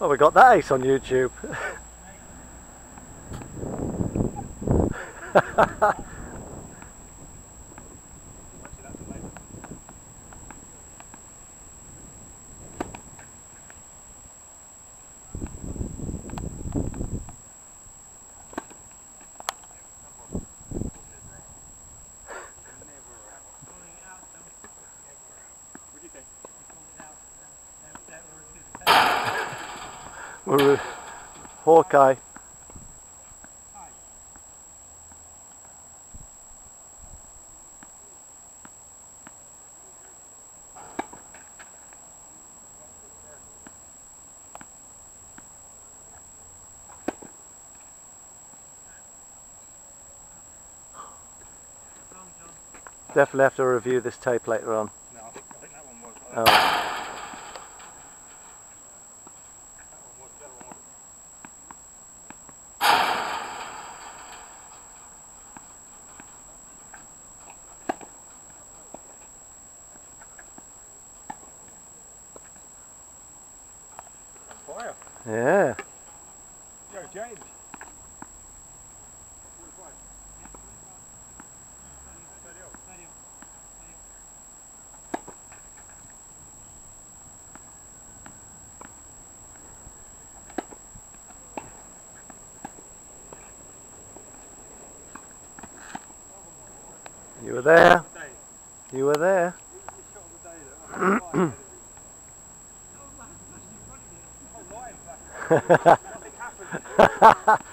Well, we got that ace on YouTube. We're with Hawkeye. Definitely have to review this tape later on. No, I think, I think that one was. Oh. That one was. The other one was. On fire. Yeah. Yo, James. You were there. You were there. Nothing happened.